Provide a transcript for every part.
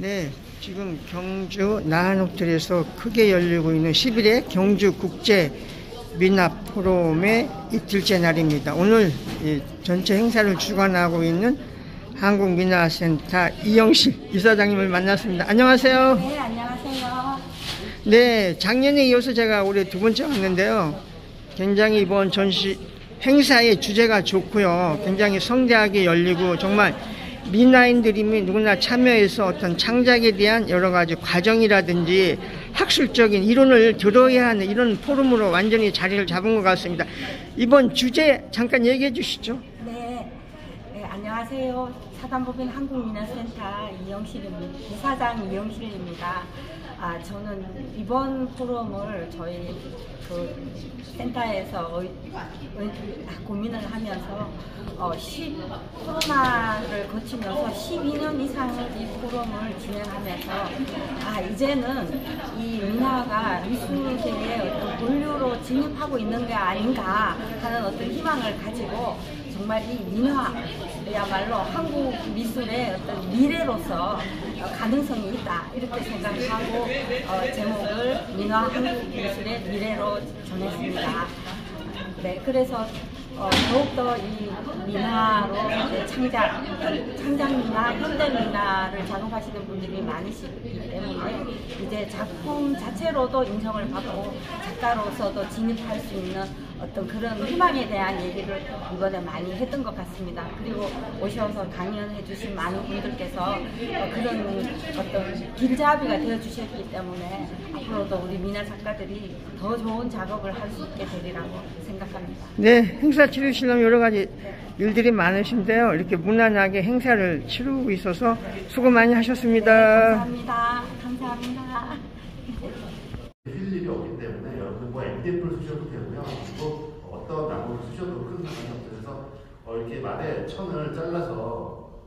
네, 지금 경주 나한호텔에서 크게 열리고 있는 11회 경주 국제 미나 포럼의 이틀째 날입니다. 오늘 전체 행사를 주관하고 있는 한국미나센터 이영실 이사장님을 만났습니다. 안녕하세요. 네, 안녕하세요. 네, 작년에 이어서 제가 올해 두 번째 왔는데요. 굉장히 이번 전시 행사의 주제가 좋고요. 굉장히 성대하게 열리고 정말 미나인들이 누구나 참여해서 어떤 창작에 대한 여러 가지 과정이라든지 학술적인 이론을 들어야 하는 이런 포럼으로 완전히 자리를 잡은 것 같습니다. 이번 주제 잠깐 얘기해 주시죠. 네, 네 안녕하세요. 사단법인 한국민화센터 이영실입니다. 이사장 이영실입니다. 아, 저는 이번 포럼을 저희 그 센터에서 고민을 하면서 어, 10, 코로나를 거치면서 12년 이상을 이 포럼을 진행하면서 아 이제는 이 민화가 미술계의 어떤 본류로 진입하고 있는 게 아닌가 하는 어떤 희망을 가지고 정말 이 민화 야말로 한국 미술의 어떤 미래로서 가능성이 있다 이렇게 생각하고 어, 제목을 민화 한국 미술의 미래로 정했습니다. 네, 그래서 어, 더욱더 이 민화로 창작, 창작 민화, 현대 민화를 작업하시는 분들이 많으시기 때문에 이제 작품 자체로도 인정을 받고 작가로서도 진입할 수 있는 어떤 그런 희망에 대한 얘기를 이번에 많이 했던 것 같습니다. 그리고 오셔서 강연해 주신 많은 분들께서 어, 그런 어떤 길잡이가 되어 주셨기 때문에 앞으로도 우리 미나 작가들이 더 좋은 작업을 할 수 있게 되리라고 생각합니다. 네, 행사 치르시려면 여러 가지 일들이 많으신데요. 이렇게 무난하게 행사를 치르고 있어서 수고 많이 하셨습니다. 네, 감사합니다. 감사합니다. 힐 일이 없기 때문에 여러분 뭐 MDF를 쓰셔도. 그리고 이렇게 말에 천을 잘라서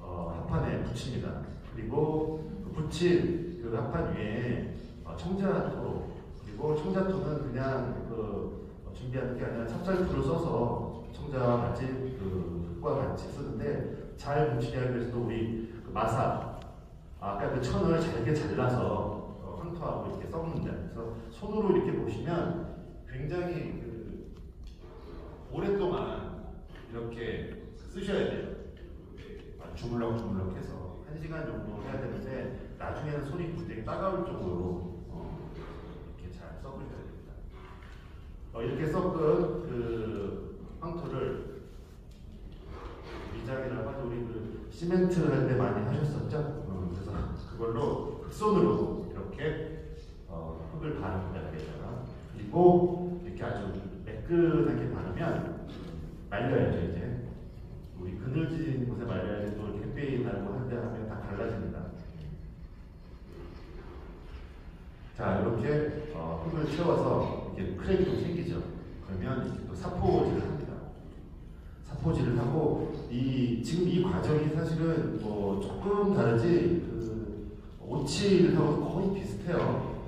어, 합판에 붙입니다. 그리고 그 붙인 그 합판 위에 어, 청자토 그리고 청자토는 그냥 그 어, 준비하는 게 아니라 찹쌀풀을 써서 청자와 같이 그 흙과 같이 쓰는데 잘 뭉치게 하기 위해서도 우리 그 마사 아까 그 천을 잘게 잘라서 어, 황토하고 이렇게 썩는다. 그래서 손으로 이렇게 보시면 굉장히 그 오랫동안 이렇게 쓰셔야 돼요. 주물럭 주물럭 해서 한 시간 정도 해야 되는데 나중에는 손이 굉장히 따가울 정도로 어, 이렇게 잘 썩으셔야 됩니다. 어, 이렇게 섞은 그 황토를 미장이라고 하죠. 우리 그 시멘트 할때 많이 하셨었죠. 어, 그래서 그걸로 흑손으로 이렇게 어, 흙을 바릅니다. 여기다가 그리고 이렇게 아주 매끈하게 바르면 말려야죠 이제. 우리 그늘진 곳에 말려야지 또 이렇게 햇빛이 나고 한데 하면 다 갈라집니다. 자 이렇게 어, 흙을 채워서 이렇게 크랙이 좀 생기죠. 그러면 이렇게 또 사포질을 합니다. 사포질을 하고 이 지금 이 과정이 사실은 뭐 조금 다르지 그 오칠하고 거의 비슷해요.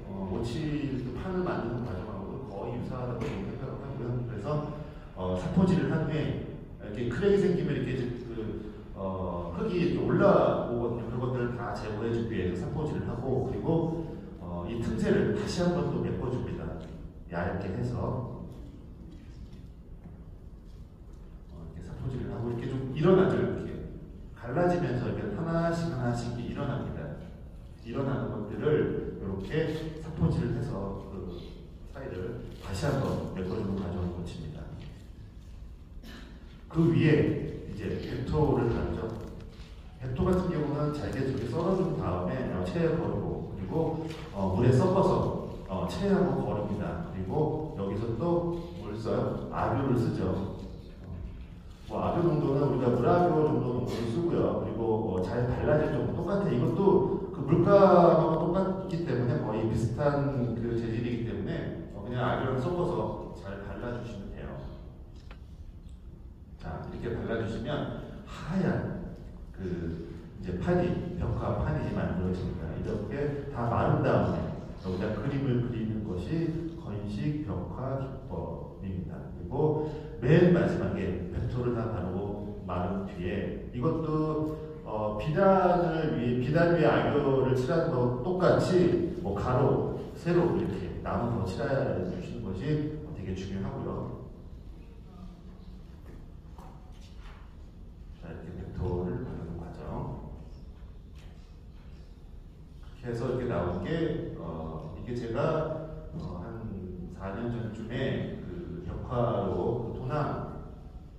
어, 오칠 판을 만드는 과정하고 거의 유사하다고 생각하고요. 그래서 어, 사포질을 한 후에 이렇게 크랙이 생기면 이렇게 그 어, 흙이 올라오거든요. 그것들을 다 제거해 주기 위해서 사포질을 하고 그리고 어, 이 틈새를 다시 한 번 또 메꿔줍니다. 얇게 해서 어, 이렇게 사포질을 하고 이렇게 좀 일어나죠. 이렇게 갈라지면서 이렇게 하나씩 하나씩 일어납니다. 일어나는 것들을 이렇게 사포질을 해서 그 사이를 다시 한번 메꿔주는 과정을 거칩니다. 그 위에 이제 백토를 달죠. 백토 같은 경우는 잘게 저렇게 썰어준 다음에 체에 걸고 그리고 어, 물에 섞어서 어, 체하고 거릅니다. 그리고 여기서 또 뭘 써요? 아뷰를 쓰죠. 뭐 아뷰 정도는 우리가 물아뷰 정도 농도를 쓰고요. 그리고 뭐 잘 발라질 정도 똑같아. 이것도 그 물감하고 똑같기 때문에 거의 비슷한 그 재질이기 때문에 어, 그냥 아뷰를 섞어서 잘 발라주시면 이렇게 발라주시면 하얀 그 이제 판이 벽화 판이 만들어집니다. 이렇게 다 마른 다음에 여기다 그림을 그리는 것이 건식 벽화 기법입니다. 그리고 맨 마지막에 벽토를 다 바르고 마른 뒤에 이것도 어, 비단을 위해 비단 위에 아이돌을 칠하는 거 똑같이 뭐 가로, 세로 이렇게 나눠서 칠해 주시는 것이 되게 중요하고요. 자 이렇게 벡터를 바르는 과정. 그렇게 해서 이렇게 나온 게 어, 이게 제가 어, 한 4년 전쯤에 그 벽화로 그 도남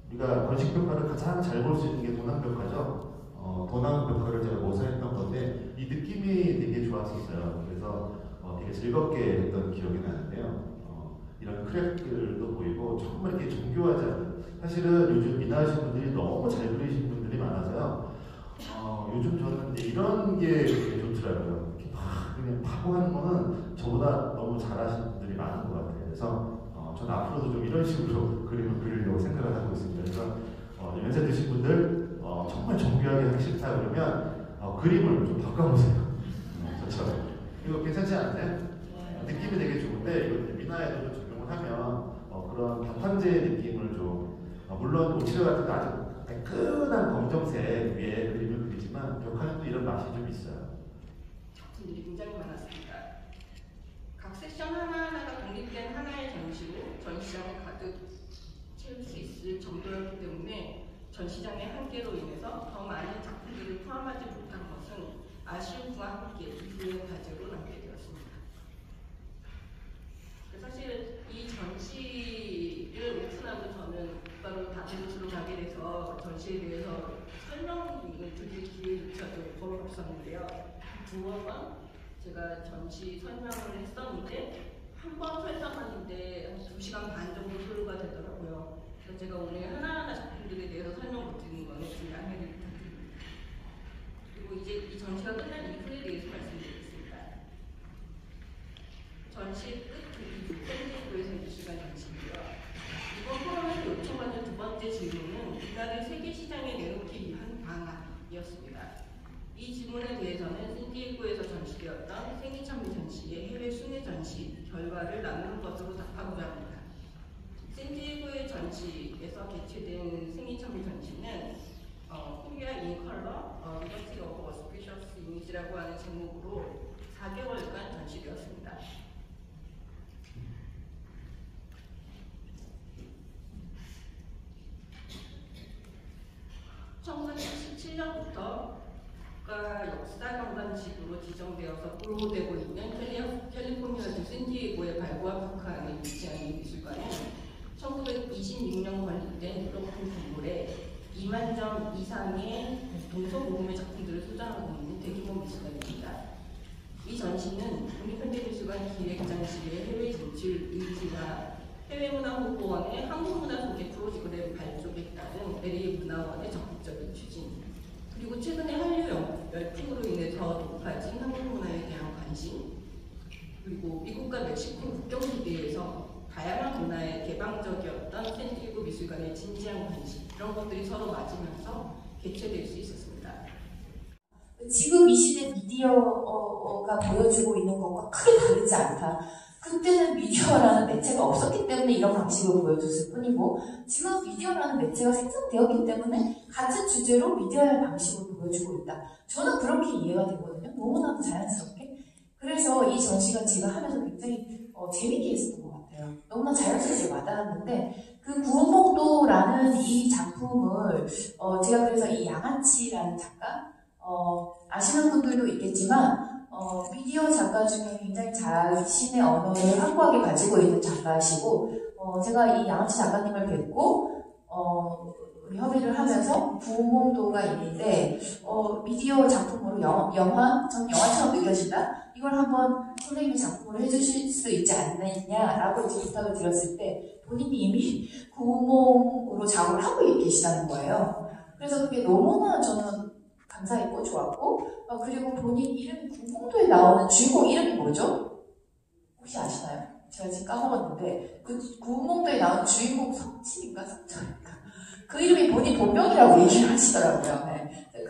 우리가 건식 벽화를 가장 잘 볼 수 있는 게 도남 벽화죠. 어, 도남 벽화를 제가 모사했던 건데 이 느낌이 되게 좋았었어요. 그래서 어, 되게 즐겁게 했던 기억이 나는데요. 어, 이런 크랙들도 보이고 정말 이렇게 정교하지 않은 사실은 요즘 미나하신 분들이 너무 잘 그리신 분들이 많아서요. 어, 요즘 저는 이런 게 되게 좋더라고요. 이렇게 막 그냥 파고 하는 거는 저보다 너무 잘하시는 분들이 많은 것 같아요. 그래서 어, 저는 앞으로도 좀 이런 식으로 그림을 하고 있습니다. 그래서 어, 연세 드신 분들 어, 정말 정교하게 하기 싫다 그림을 좀 바꿔보세요. 어, 저처럼. 이거 괜찮지 않나요? 어, 느낌이 되게 좋은데 이거 미나에도 좀 적용을 하면 어, 그런 다판재 느낌을 좀 어, 물론 오치려 같은 거 아주 매끈한 검정색 위에 그림을 그리지만 벽화는 또 이런 맛이 좀 있어요. 작품들이 굉장히 많았습니다. 각 세션 하나하나가 독립된 하나의 전시로 전시장을 가득 채울 수 있을 정도였기 때문에 전시장의 한계로 인해서 더 많은 작품들을 포함하지 못한 아쉬움과 함께 이후의 과제로 남게 되었습니다. 사실 이 전시를 오픈하고 저는 곧바로 다른 곳으로 가게 돼서 전시에 대해서 설명을 드릴 기회조차도 거의 없었는데요. 두어 번 제가 전시 설명을 했었는데 한 번 설명하는데 한 2시간 반 정도 소요가 되더라고요. 그래서 제가 오늘 하나하나 작품들에 대해서 설명 못 드리는 거는 좀 양해를 부탁드립니다. 그리고 이제 이 전시가 끝난 이후에 대해서 말씀드리겠습니다. 전시 끝 샌디에고에서 2시간 전시고요. 이번 포럼에서 요청받는 두 번째 질문은 비단을 세계 시장에 내놓기 위한 방안이었습니다. 이 질문에 대해서는 샌디에고에서 전시되었던 생의 찬미 전시의 해외 순회 전시 결과를 나누는 것으로 답하고자 합니다. 샌디에고의 전시에서 개최된 생의 찬미 전시는 어, Korea in Color, A Legacy of 이미지라고 하는 제목으로 4개월간 전시되었습니다. 1977년부터 국가 역사 관광지구로 지정되어서 보호되고 있는 캘리포니아주 샌디에고의 발구와 북한에 위치한 이 미술관은 1926년 건립된 높은 건물에 2만 점 이상의 동서 모금의 작품들을 소장하고 있는 대규모 미술관입니다. 이 전시는 국립현대미술관 기획장실의 해외 진출 의지나 해외문화홍보원의 한국문화 소개 프로그램 발족에 따른 LA 문화원의 적극적인 추진 그리고 최근에 한류 열풍으로 인해서 높아진 한국 문화에 대한 관심 그리고 미국과 멕시코 국경 시대에서 다양한 문화에 개방적이었던 샌디에고 미술관의 진지한 관심 이런 것들이 서로 맞으면서 개최될 수 있었습니다. 지금 이 시대 미디어가 보여주고 있는 것과 크게 다르지 않다. 그때는 미디어라는 매체가 없었기 때문에 이런 방식을 보여줬을 뿐이고 지금 미디어라는 매체가 생성되었기 때문에 같은 주제로 미디어의 방식을 보여주고 있다. 저는 그렇게 이해가 되거든요. 너무나도 자연스럽게. 그래서 이 전시가 제가 하면서 굉장히 어, 재밌게 했었던 것 같아요. 너무나 자연스럽게 와닿았는데 그 구운복도라는 이 작품을 어, 제가 그래서 이 양아치라는 작가 어, 아시는 분들도 있겠지만 어, 미디어 작가 중에 굉장히 자신의 언어를 확고하게 가지고 있는 작가시고 어, 제가 이 양아치 작가님을 뵙고 어, 협의를 하면서 부몽도가 있는데 어, 미디어 작품으로 영, 영화, 전 영화처럼 느껴진다? 이걸 한번 선생님이 작품으로 해주실 수 있지 않느냐라고 이제 부탁을 드렸을 때 본인이 이미 구몽으로 작업을 하고 계시다는 거예요. 그래서 그게 너무나 저는 감사했고 좋았고 어, 그리고 본인 이름이 구봉도에 나오는 주인공 이름이 뭐죠? 혹시 아시나요? 제가 지금 까먹었는데 그 구봉도에 나오는 주인공 성친인가 성철인가 그 이름이 본인 본명이라고 얘기를 하시더라고요. 네.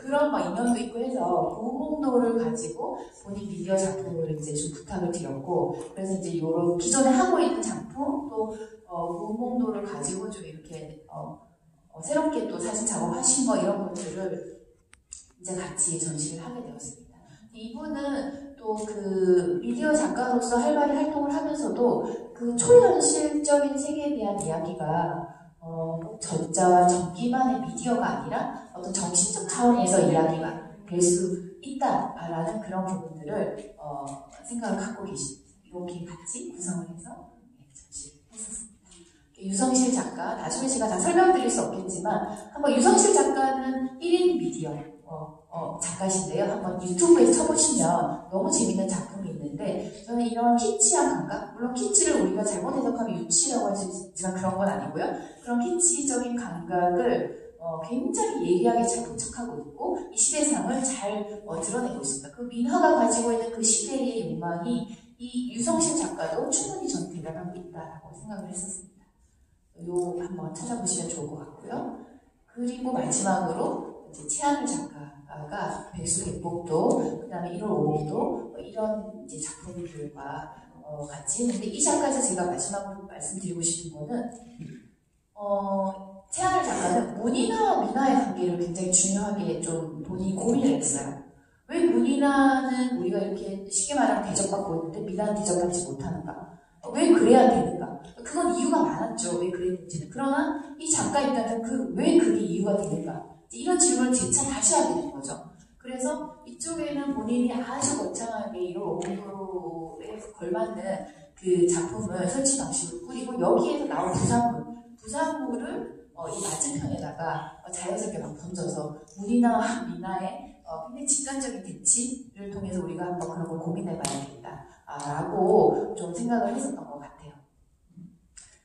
그런 막 인연도 있고 해서 구봉도를 가지고 본인 미디어 작품을 이제 좀 부탁을 드렸고 그래서 이제 요런 기존에 하고 있는 작품 또 어, 구봉도를 가지고 좀 이렇게 어, 어, 새롭게 또 사진 작업하신 거 이런 것들을 이제 같이 전시를 하게 되었습니다. 이분은 또 그 미디어 작가로서 활발히 활동을 하면서도 그 초현실적인 세계에 대한 이야기가 어, 꼭 전자와 전기만의 미디어가 아니라 어떤 정신적 차원에서 이야기가 될 수 있다라는 그런 부분들을 어, 생각을 갖고 계십니다. 이렇게 같이 구성을 해서 네, 전시를 했었습니다. 유성실 작가, 나중에 제가 다 설명드릴 수 없겠지만 한번 유성실 작가는 1인 미디어 어, 어, 작가신데요. 한번 유튜브에 쳐보시면 너무 재밌는 작품이 있는데 저는 이런 키치한 감각, 물론 키치를 우리가 잘못 해석하면 유치라고 할 수 있지만 그런 건 아니고요. 그런 키치적인 감각을 어, 굉장히 예리하게 잘 포착하고 있고 이 시대상을 잘 어, 드러내고 있습니다. 그 민화가 가지고 있는 그 시대의 욕망이 이 유성실 작가도 충분히 저는 대단하고 있다라고 생각을 했었습니다. 요 한번 찾아보시면 좋을 것 같고요. 그리고 마지막으로 이제 최하늘 작가가 백수객복도 그다음에 1월 5일도 뭐 이런 이제 작품들과 어, 같이 했는데 이 작가에서 제가 마지막으로 말씀드리고 싶은 거는 어, 최하늘 작가는 문이나 민화의 관계를 굉장히 중요하게 좀 본인이 고민을 했어요. 왜 문이나는 우리가 이렇게 쉽게 말하면 대접받고 있는데 민화는 대접받지 못하는가? 왜 그래야 되는가? 그건 이유가 많았죠. 왜 그랬는지는. 그러나 이 작가 입장에서 그, 왜 그게 이유가 되는가? 이런 질문을 재차 다시 하게 된 거죠. 그래서 이쪽에는 본인이 아주 거창하게 이런 오브로에 걸맞는 그 작품을 설치 방식을 꾸리고 여기에서 나온 부산물, 부산물을 어, 이 맞은편에다가 어, 자연스럽게 막 던져서 문이나 미나의 어, 굉장히 직관적인 대치를 통해서 우리가 한번 그런 걸 고민해 봐야겠다. 라고 좀 생각을 했었던 것 같아요.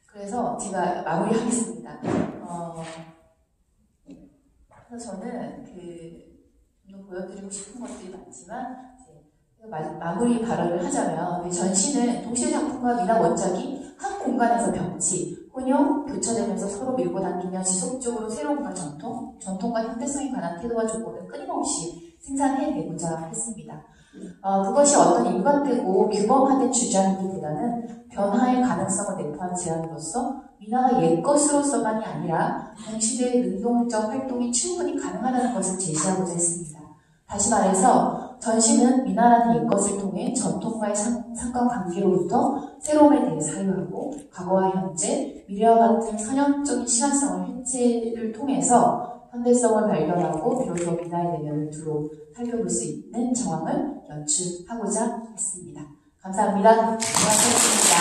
그래서 제가 마무리하겠습니다. 어, 그래서 저는 그, 좀 보여드리고 싶은 것들이 많지만, 마, 마무리 발언을 하자면, 이 전시는 동시에 작품과 미나 원작이 한 공간에서 병치, 혼용, 교차되면서 서로 밀고 당기며 지속적으로 새로운 전통, 전통과 현대성에 관한 태도와 조건을 끊임없이 생산해내고자 했습니다. 어, 그것이 어떤 일관되고 규범화된 주장이기보다는 변화의 가능성을 내포한 제안으로서 민화가 옛것으로서만이 아니라 동시대의 능동적 활동이 충분히 가능하다는 것을 제시하고자 했습니다. 다시 말해서 전시는 민화라는 옛것을 통해 전통과의 상, 관관계로부터 새로움에 대해 사유하고 과거와 현재, 미래와 같은 선형적인 시간성을 해체를 통해서 현대성을 발견하고 비로소 민화의 내면을 두루 살펴볼 수 있는 정황을 연출하고자 했습니다. 감사합니다. 고맙습니다.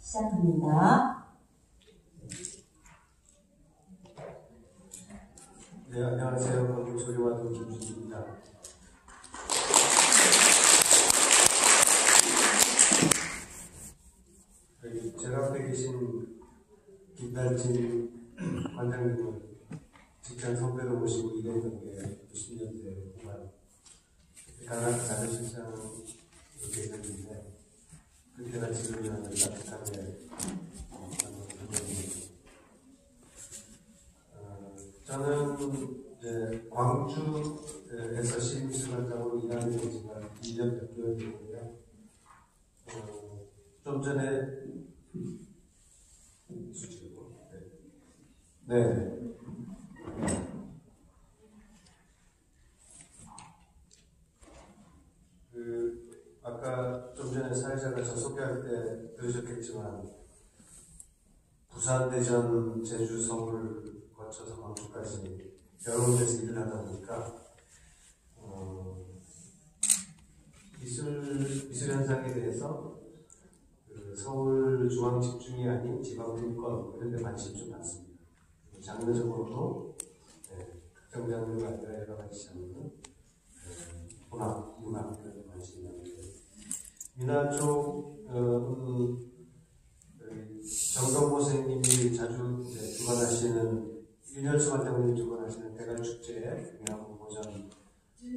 시작합니다. 네, 안녕하세요. 건국 소리와도 김준입니다. 여기 제가 앞에 계신 김달진 관장님은 직장 선배로 모시고 일했던 게 90년대 동안 강남 자료실장으로 계셨는데 그때나 지금이나 따뜻하게 어, 저는 이제 광주에서 시민수관장으로 일하는 지가 2년 몇 개월 되고요. 어, 좀 전에 수치고 네. 네. 그 아까 좀 전에 사회자가 저 소개할 때 들으셨겠지만 부산, 대전, 제주, 서울 거쳐서 광주까지 여러 군데서 일을 하다 보니까 어, 미술 미술 현상에 대해서 그 서울 중앙 집중이 아닌 지방 분권 이런 데 관심이 좀 많습니다. 장르적으로도 장르가 아니라 여러 가지 장르, 네, 문학, 이런 데 관심이 많은데 미나 쪽 어, 음, 정동보 선생님이 자주 네, 주관하시는 윤열수 관장님이 주관하시는 대관 축제에 미나 공모전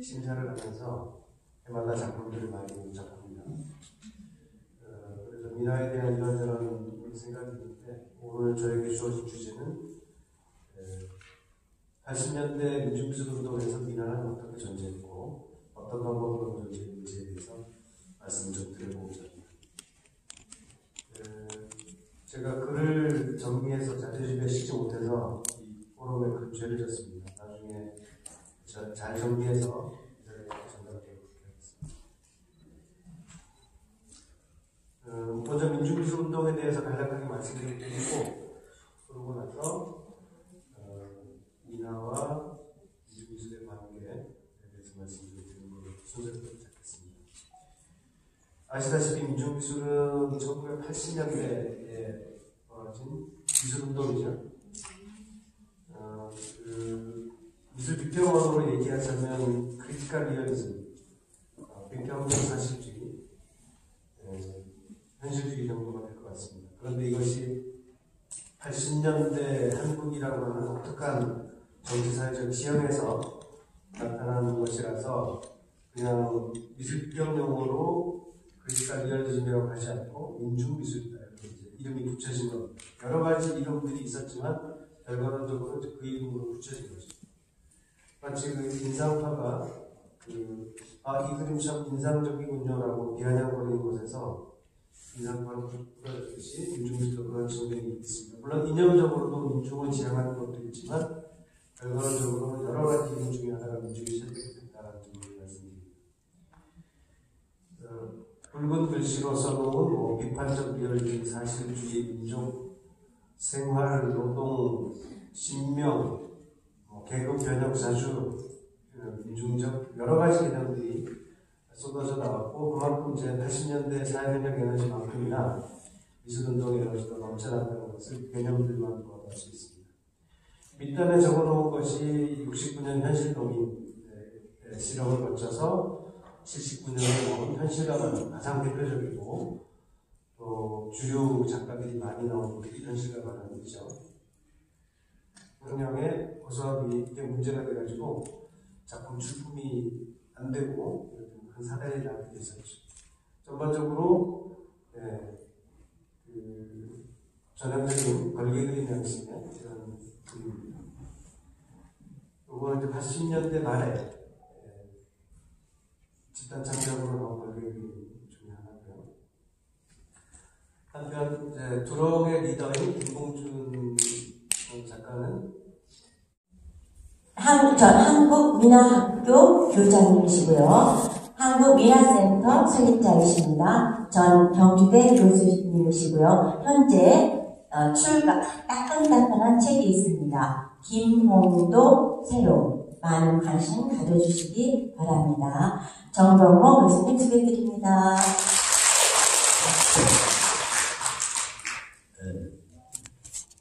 심사를 하면서 해마다 작품들을 많이 작합니다. 어, 그래서 미나에 대한 이런저런 생각이 있는데 오늘 저에게 주어진 주제는 80년대 민중미술 운동에서 미나는 어떻게 존재했고 어떤 방법으로 존재했는지에 대해서 말씀 좀 드려보고자 합니다. 그, 제가 글을 정리해서 자료집에 쉬지 못해서 이 포럼에 큰 죄를 졌습니다. 나중에 잘 정리해서 어, 먼저 민주미술 운동에 대해서 간략하게 말씀드리고 그러고 나서 민화와 민중미술의 관계에 대해서 말씀드리는 걸로 순서를 잡겠습니다. 아시다시피 민중미술은 1980년대에 벌어진 미술운동이죠. 어, 그 미술 비평원으로 얘기하자면 critical realism, 어, 비평적 사실주의, 예, 현실주의 정도가 될 것 같습니다. 그런데 이것이 80년대 한국이라고 하는 독특한 정치사회적 지형에서 나타난 것이라서 그냥 용어로 critical realism이라고 하지 않고 민중미술이다 이름이 붙여진 것 여러 가지 이름들이 있었지만 결과론적으로 그 이름으로 붙여진 거죠. 마치 그 인상파가 그, 아, 이 그림 참 인상적이군요라고 비아냥거리는 곳에서 인상파를 부르듯이 민중미술도 그런 측면이 있습니다. 물론 이념적으로도 민중을 지향하는 것도 있지만 결과론적으로 여러 가지 이름 중에 하나가 민중이 선택됐다는 점을 말씀드립니다. 어, 붉은 글씨로 써놓은 뭐 비판적 리얼리즘, 사실주의, 민족, 생활, 노동, 신명, 뭐 계급 사주, 그 민중적 여러 가지 개념들이 쏟아져 나왔고 그만큼 이제 80년대 사회변혁 에너지만큼이나 미술운동 에너지도 넘쳐났다는 것을 개념들만 보아볼 수 있습니다. 밑단에 적어놓은 것이 69년 현실동인 네, 실험을 거쳐서 79년에 나온 현실가가 가장 대표적이고 또 주류 작가들이 많이 게 현실가가 이죠 운영에 고소하기 이게 문제가 돼가지고 작품 출품이 안 되고 한 사달이 나게 됐었죠. 전반적으로 예, 그 전형적인 걸개 그림 양식의 그림입니다. 이거는 이제 80년대 말에 예, 집단 창작으로 나온 걸개 그림 중에 하나고요. 한편 이제 두렁의 리더인 김봉준 작가는 한, 전 한국 민화학교 교장님이시고요. 한국민화센터 설립자이십니다. 전 경주대 교수님이시고요. 현재 어, 출간 따끈따끈한 책이 있습니다. 김홍도 새로 많은 관심 가져주시기 바랍니다. 정병모 교수님 소개드립니다.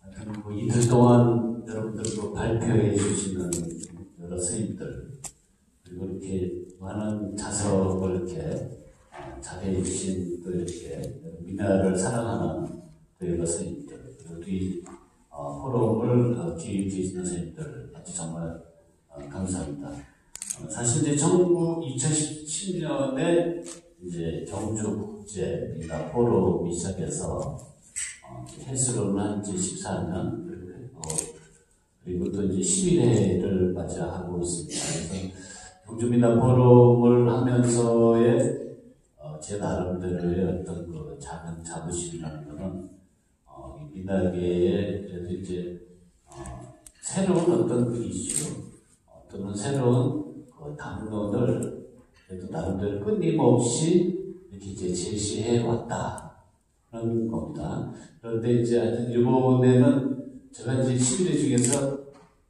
하여튼 뭐 이틀 동안 여러분들도 발표해 주시는 여러 선생님들 그리고 이렇게 많은 자석을 이렇게 자대해 주신 또 이렇게 민화를 사랑하는 또 여러 그리고 이 어, 포럼을 어, 기획해 주시는 선생님들 아주 정말 어, 감사합니다. 어, 사실 이제 정부 2017년에 이제 경주 국제 민화 포럼이 시작해서 어, 헬스로는 한 이제 14년 어, 그리고 또 이제 11회를 맞이하고 있습니다. 그래서 경주민화 포럼을 하면서의 어, 제 나름대로의 어떤 그 작은 자부심이라는 어, 이 민화계의 그래도 이제 어, 새로운 어떤 그 이슈 어, 또는 새로운 그 담론을 그래도 나름대로 끊임없이 이렇게 이제 제시해 왔다. 그런 겁니다. 그런데 이제 하여튼 이번에는 제가 이제 11회 중에서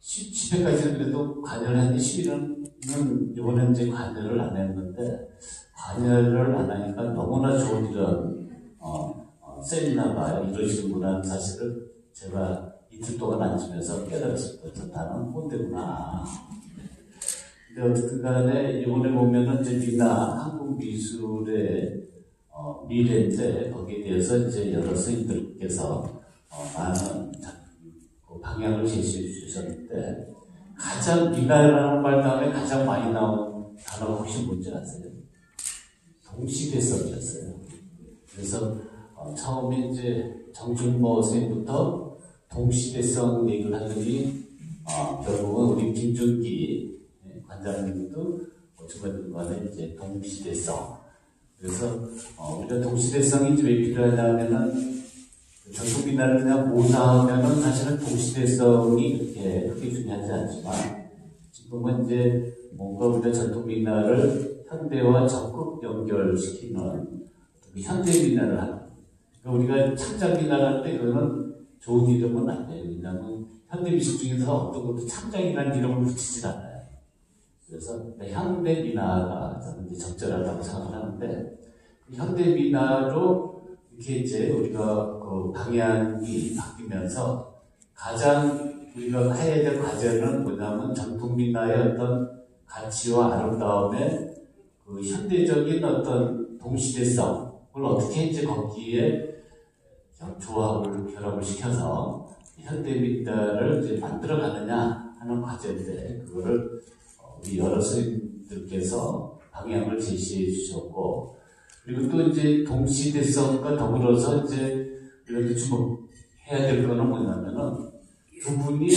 10회까지는 그래도 관여를 했는데 11회는 이번에 이제 관여를 안 했는데 관여를 안 하니까 너무나 좋은 이런 어, 어, 세미나가 이루어지는구나 사실을 제가 이틀 동안 앉으면서 깨달았습니다. 나는 꼰대구나. 근데 어쨌든 간에 이번에 보면은 이제 미나 한국 미술의 어, 미래인데 거기에 대해서 이제 여러 스님들께서 어, 많은 그 방향을 제시해 주셨는데 가장 미나라는 말 다음에 가장 많이 나온 단어가 혹시 뭔지 아세요? 동시대성이었어요. 그래서 어, 처음에 이제 정준모 선생님부터 동시대성 얘기를 하더니 어, 결국은 우리 김준기 관장님도 중간중간에 이제 동시대성. 그래서 어, 우리가 동시대성이 왜 필요하냐면은 전통민화를 그냥 모사하면은 사실은 동시대성이 그렇게 그렇게 중요하지 않지만 지금은 이제 뭔가 우리가 전통민화를 현대와 적극 연결시키는 현대민화를 하는 그러니까 우리가 창작이라는데 그거는 좋은 이름은 아니에요. 왜냐하면 현대 미술 중에서 어떤 것도 창작이라는 이름을 붙이질 않아요. 그래서 현대 미나가 저는 이제 적절하다고 생각을 하는데 그 현대 미나로 이렇게 이제 우리가 그 방향이 바뀌면서 가장 우리가 해야 될 과제는 뭐냐면 전통 미나의 어떤 가치와 아름다움의 그 현대적인 어떤 동시대성을 어떻게 이제 거기에 조합을 결합을 시켜서 현대미나를 이제 만들어 가느냐 하는 과제인데 그거를 우리 여러 선생님들께서 방향을 제시해 주셨고 그리고 또 이제 동시대성과 더불어서 이제 우리가 주목해야 될 거는 뭐냐면은 두 분이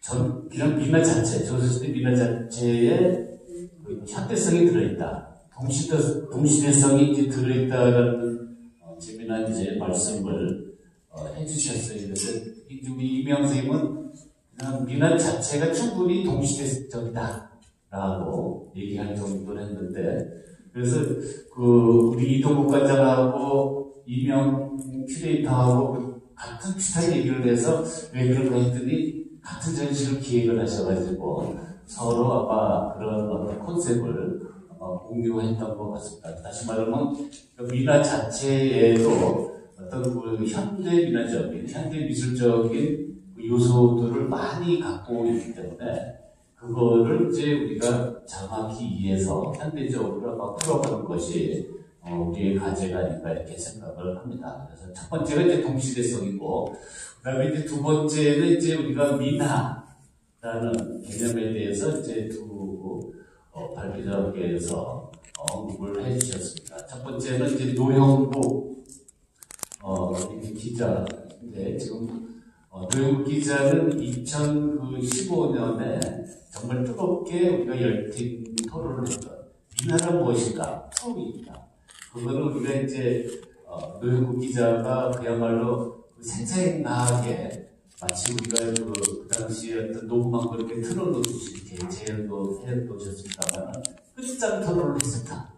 전 그냥 미나 자체 조선시대 미나 자체에 그 현대성이 들어있다. 동시대 동시대성이 이제 들어있다라는 어, 재미난 이제 말씀을 어, 해주셨어요. 그래서 선생님은 그냥 미나 자체가 충분히 동시대적이다 라고 얘기할 정도로 했는데 그래서 그 우리 이동국 관장하고 이명 큐레이터하고 같은 비슷한 얘기를 해서 왜 그런가 했더니 같은 전시를 기획을 하셔가지고 서로 아마 그런 어떤 컨셉을 어, 공유했던 것 같습니다. 다시 말하면 그 미나 자체에도 어떤 그 현대 미나적인, 현대 미술적인 그 요소들을 많이 갖고 있기 때문에 그거를 이제 우리가 정확히 이해해서 현대적으로 아마 풀어가는 것이 어, 우리의 과제가 아닌가 이렇게 생각을 합니다. 그래서 첫 번째가 이제 동시대성이고, 그 다음에 이제 두 번째는 이제 우리가 민화라는 개념에 대해서 이제 두 어, 발표자께서 어, 언급을 해주셨습니다. 첫 번째는 이제 노영국 어, 기자인데 지금 어, 노영국 기자는 2015년에 정말 뜨겁게 우리가 열띤 토론을 했던 민화는 무엇인가? 처음입니다. 그거는 우리가 이제 어, 노영국 기자가 그야말로 그 생생하게 마치 우리가 그, 그 당시에 어떤 녹음한 거 이렇게 틀어놓듯이 이렇게 재현도 해놓으셨습니다만 끝장 토론을 했었다.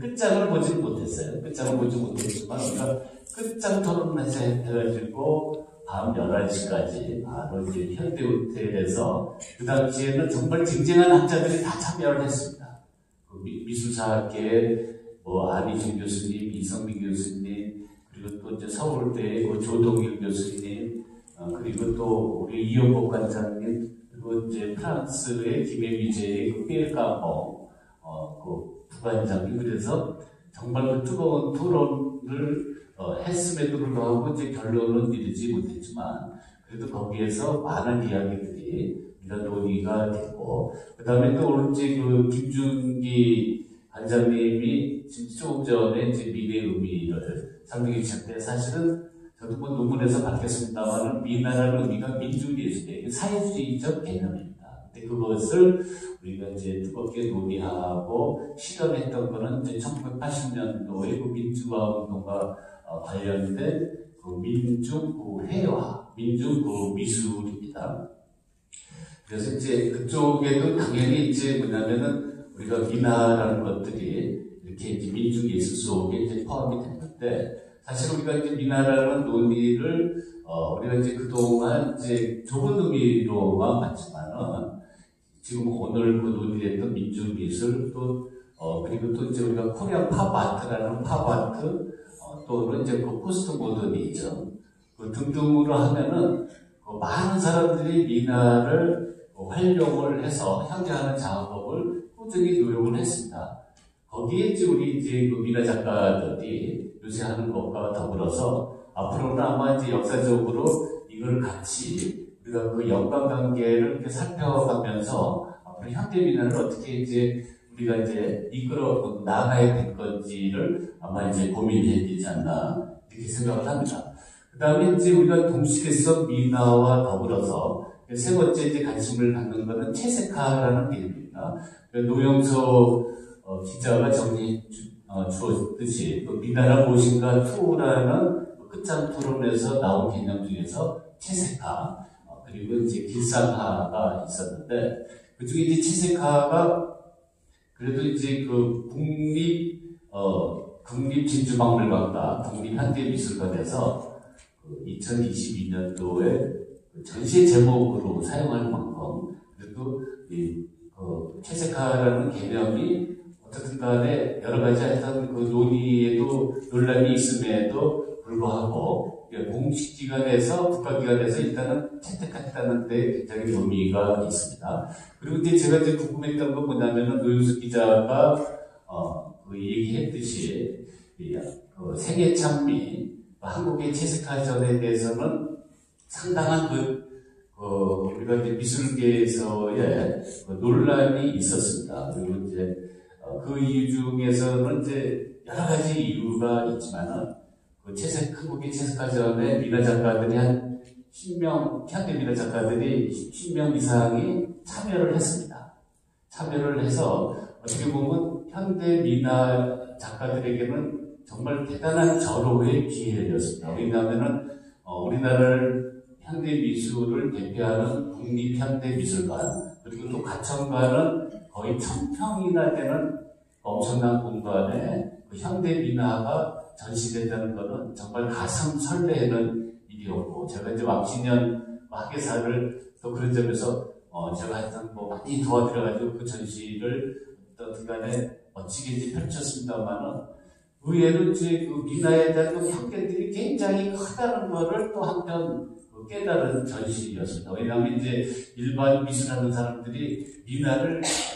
끝장을 보지는 못했어요. 끝장을 보지 못했지만 우리가 끝장 토론을 해서 해가지고 밤 11시까지 바로 이제 현대호텔에서 그 당시에는 정말 쟁쟁한 학자들이 다 참여를 했습니다. 그 미, 술사학계 뭐 안희준 교수님, 이성민 교수님, 그리고 또 이제 서울대 그 조동일 교수님, 어, 그리고 또 우리 이영복 관장님, 그리고 이제 프랑스의 김혜미제의 그 피에르카모, 어, 그 부관장님, 그래서 정말 그 뜨거운 토론을 어, 했음에도 불구하고 이제 결론은 이르지 못했지만, 그래도 거기에서 많은 이야기들이 이런 논의가 됐고, 그 다음에 또 이제 그 김준기 관장님이 조금 전에 이제 미래 의미를 설명해 주셨는데 사실은 뭐 논문에서 밝혔습니다만 미나라는 의미가 민주예술의 사회주의적 개념입니다. 근데 그것을 우리가 이제 뜨겁게 논의하고 실현했던 거는 이제 1980년도에 그 민주화 운동과 어, 관련된 그 민중 그 회화, 민중 그 미술입니다. 그래서 이제 그쪽에도 당연히 이제 뭐냐면은 우리가 민화라는 것들이 이렇게 이제 민중 예술 속에 이제 포함이 됐는데 사실 우리가 이제 민화라는 논의를 어 우리가 이제 그동안 이제 좁은 의미로만 봤지만은 지금 오늘 그 논의했던 민중 예술 또 어, 그리고 또 이제 우리가 Korean Pop Art라는 팝 아트 어, 또는 이제 그 포스트 모더니즘 그 등등으로 하면은 그 많은 사람들이 민화를 활용을 해서 현대하는 작업을 꾸준히 노력을 했습니다. 거기에 이제 우리 이제 그 민화 작가들이 요새 하는 것과 더불어서 앞으로는 아마 이제 역사적으로 이걸 같이 우리가 그 연관 관계를 이렇게 살펴가면서 앞으로 현대 미나를 어떻게 이제 우리가 이제 이끌어 나가야 될 건지를 아마 이제 고민해야 되지 않나 이렇게 생각을 합니다. 그 다음에 이제 우리가 동시대성 미나와 더불어서 세 번째 이제 관심을 갖는 것은 채색화라는 개념입니다. 노영서 어, 기자가 정리해 주, 어, 주었듯이 그 미나라 무엇인가 투라는 끝장 토론에서 나온 개념 중에서 채색화 어, 그리고 이제 길상화가 있었는데 그 중에 이제 채색화가 그래도 이제 그 국립 어, 국립 진주박물관과 국립 현대미술관에서 그 2022년도에 전시 제목으로 사용할 만큼 그래도 이, 그 채색화라는 개념이 어떻든 간에 여러 가지 하여튼 그 논의에도 논란이 있음에도 불구하고 공식기관에서 국가기관에서 일단은 채택했다는 데 굉장히 의미가 있습니다. 그리고 이제 제가 이제 궁금했던 건 뭐냐면은 노영수 기자가 어, 그 얘기했듯이 이, 그 세계 찬미 한국의 채색화전에 대해서는 상당한 그, 그 우리가 이제 미술계에서의 그 논란이 있었습니다. 그리고 이제 어, 그 이유 중에서는 이제 여러 가지 이유가 있지만은 그 채색 한국의 채색화전에 미나 작가들이 한 10명 현대 미나 작가들이 10명 이상이 참여를 했습니다. 참여를 해서 어떻게 보면 현대 미나 작가들에게는 정말 대단한 절호의 기회였습니다. 왜냐하면은 어, 우리나라를 현대 미술을 대표하는 국립현대미술관 그리고 또 가천관은 거의 천평이나 되는 엄청난 공간에 그 현대 미나가 전시된다는 것은 정말 가슴 설레는 일이었고 제가 이제 왕신년 학예사를 또 그런 점에서 어 제가 하여튼 뭐 많이 도와드려가지고 그 전시를 어떤 간에 멋지게 이제 펼쳤습니다만은 의외로 이제 그 미나에 대한 그 편견들이 굉장히 크다는 거를 또 한편 그 깨달은 전시였습니다. 왜냐하면 이제 일반 미술하는 사람들이 미나를 어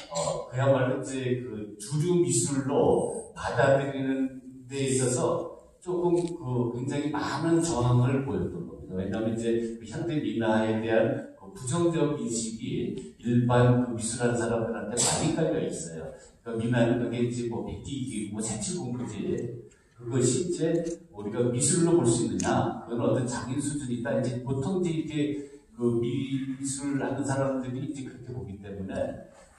그야말로 이제 그 주류 미술로 받아들이는 데 있어서 조금 그 굉장히 많은 저항을 보였던 겁니다. 왜냐하면 이제 그 현대 미나에 대한 그 부정적 인식이 일반 그 미술하는 사람들한테 많이 깔려 있어요. 그러니까 미나는 그게 이제 뭐 백기기고 뭐 색칠공부지 그것이 이제 우리가 미술로 볼 수 있느냐 그건 어떤 장인 수준이 있다. 이제 보통 이제 이렇게 그 미술 하는 사람들이 이제 그렇게 보기 때문에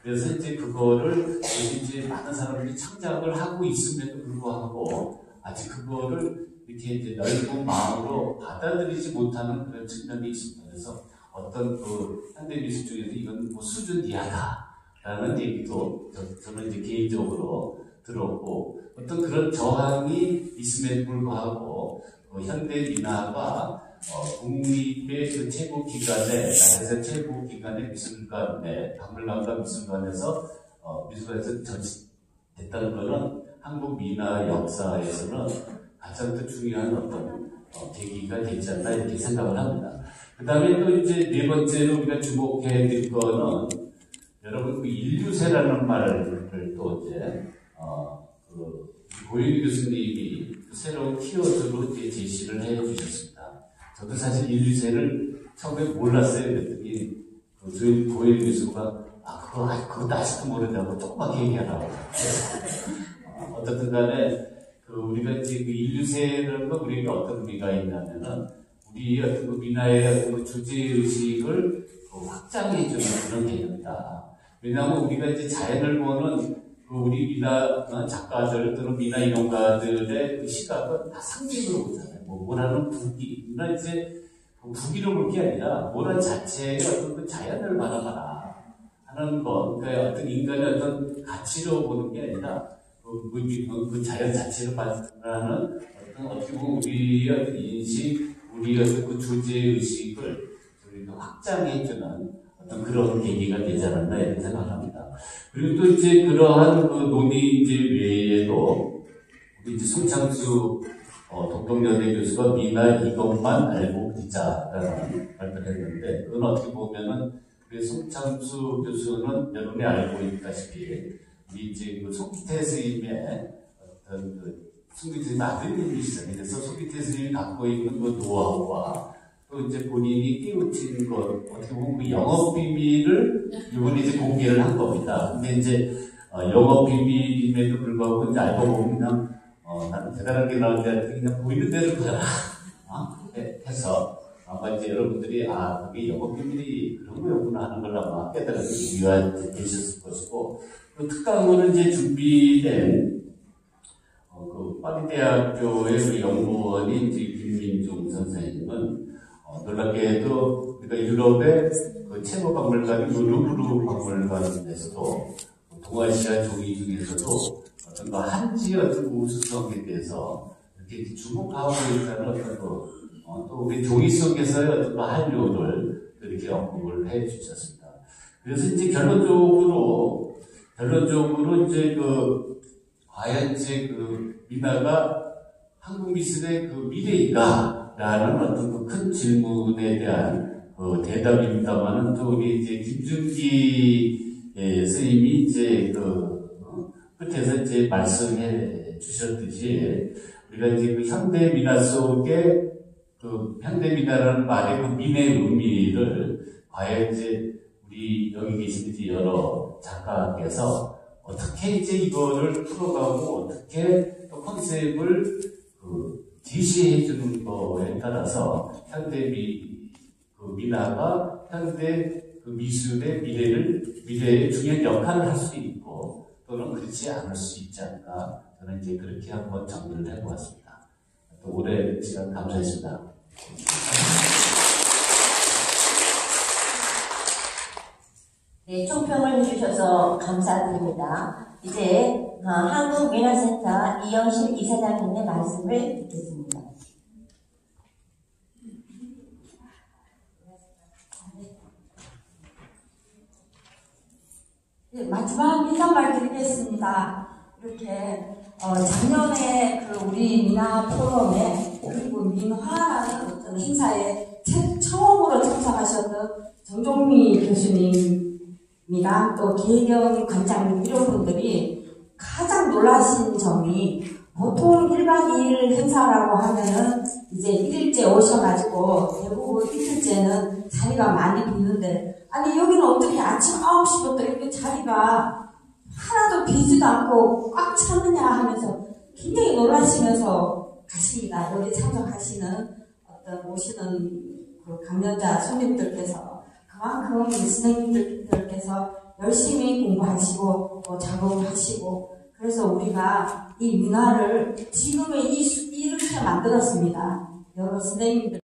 그래서 이제 그거를 이제 많은 사람들이 창작을 하고 있음에도 불구하고 아직 그거를 이렇게 이제 넓은 마음으로 받아들이지 못하는 그런 측면이 있습니다. 그래서 어떤 그 현대 미술 쪽에서 이건 뭐 수준 이하다라는 얘기도 저, 는 이제 개인적으로 들었고 어떤 그런 저항이 있음에도 불구하고 그 현대 민화가 어, 국립의 그 최고 기관에, 나라에서 최고 기관의 미술관에, 박물관과 미술관에서, 어, 미술관에서 전시됐다는 것은 한국 민화 역사에서는 가장 더 중요한 어떤 어, 계기가 되지 않나 이렇게 생각을 합니다. 그 다음에 또 이제 네 번째로 우리가 주목해야 될 거는 여러분 그 인류세라는 말을 또 이제, 어, 그 고윤 교수님이 그 새로운 키워드로 이제 제시를 해 주셨습니다. 저도 사실 인류세를 처음에 몰랐어요. 그 저희 고일 교수가 아 그거 아 그거 아직도 모르냐고 조금만 얘기하라고. 어, 어떻든 간에 그 우리가 이제 그 인류세라는 건 우리가 어떤 의미가 있냐면은 우리 어떤 그 어떤 그 주제 의식을 그 확장해 주는 그런 개념이다. 왜냐하면 우리가 이제 자연을 보는 그 우리 민화 작가들 또는 민화 이론가들의 그 시각은 다 상징으로 보잖아요. 뭐 모라는 부기, 나 이제 그 부기로 볼게 아니라 모란 자체의 어떤 그 자연을 바라봐라 하는 것, 그러니까 어떤 인간의 어떤 가치로 보는 게 아니라 그, 그, 그 자연 자체를 바라는 어떤 어떻게 보면 우리의 어떤 인식, 우리의 어떤 그 주제 의식을 우리가 확장해주는 어떤 그런 계기가 되지 않았나 이런 생각을 합니다. 그리고 또 이제 그러한 그 논의 이제 외에도 이제 송창수 어, 동덕여대 교수가 미나 이것만 알고 있자라는 발표를 했는데 그건 어떻게 보면은 송창수 교수는 여러분이 알고 있다시피 이제 그 송기태 스님의 어떤 그 송기태 스님 아들님이시잖아요. 그래서 송기태 스님이 갖고 있는 그 노하우와 또 이제 본인이 끼우친 것 어떻게 보면 그 영업 비밀을 이번에 이제 공개를 한 겁니다. 근데 이제 어, 영업 비밀임에도 불구하고 이제 알고 보면 그냥 어, 나는 대단한 게 나오는데 그냥 보이는 대로 그냥 어? 해서 아마 이제 여러분들이 아 그게 영업 비밀이 그런 거였구나 하는 걸 아마 깨달은 이유가 되셨을 것이고 그 특강으로 이제 준비된 어, 그 파리대학교의 김민중 선생님은 어, 놀랍게도 그러니까 유럽의 그 최고 박물관인 그 루브르 박물관에서도 동아시아 종이 중에서도 어떤 그 한지 어떤 우수성에 대해서 이렇게 주목하고 있다는 어떤 그, 어, 또 우리 종이 속에서의 어떤 그 한료를 이렇게 언급을 해 주셨습니다. 그래서 이제 결론적으로, 결론적으로 이제 그, 과연 이제 그 미나가 한국 미술의 그 미래인가? 라는 어떤 그 큰 질문에 대한 그 대답입니다만은 또 우리 이제 김준기 예, 스님이 이제 그 어, 끝에서 이제 말씀해 주셨듯이 우리가 이제 그 현대 미나 속에 그 현대 미나라는 말의 그 미의 의미를 과연 이제 우리 여기 계신 이제 여러 작가께서 어떻게 이제 이거를 풀어가고 어떻게 또 컨셉을 그 제시해 주는 거에 따라서 현대 미, 그 미나가 현대 그 미술의 미래를 미래에 중요한 역할을 할 수 있고 또는 그렇지 않을 수 있지 않을까 저는 이제 그렇게 한번 정리를 해보았습니다. 또 오랜 시간 감사했습니다. 네, 총평을 해주셔서 감사드립니다. 이제 어, 한국민화센터 이영실 이사장님의 말씀을 듣겠습니다. 네, 마지막 인사말 드리겠습니다. 이렇게 어, 작년에 그 우리 미나 포럼에 그리고 민화라는 어떤 행사에 최, 처음으로 참석하셨던 정종미 교수님이랑 또 계경 관장님 이런 분들이 가장 놀라신 점이 보통 1박 2일 행사라고 하면은 이제 1일째 오셔가지고 대부분 이틀째는 자리가 많이 비는데 아니 여기는 어떻게 아침 9시부터 이렇게 자리가 하나도 비지도 않고 꽉 차느냐 하면서 굉장히 놀라시면서 가십니다. 여기 참석하시는 어떤 오시는 그 강연자 손님들께서 그만큼 선생님들께서 열심히 공부하시고 또 작업하시고 그래서 우리가 이 문화를 지금의 이 수- 이렇게 만들었습니다. 여러 선생님들